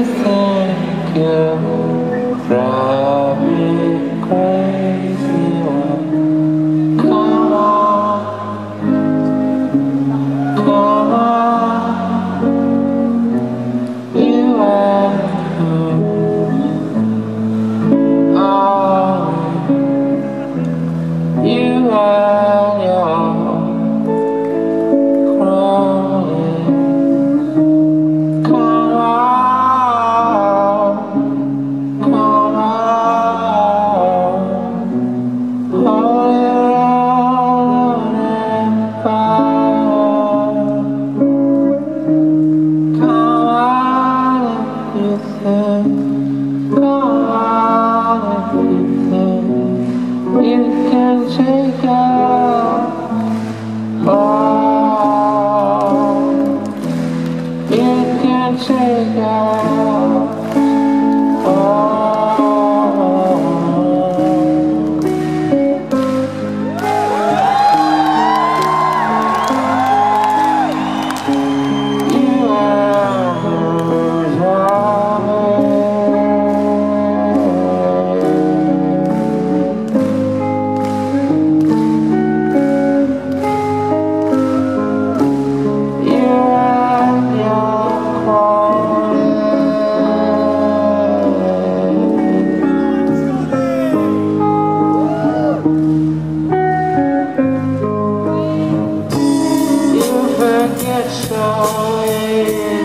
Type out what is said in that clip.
You think you. drive if you can take out. You can take out. soi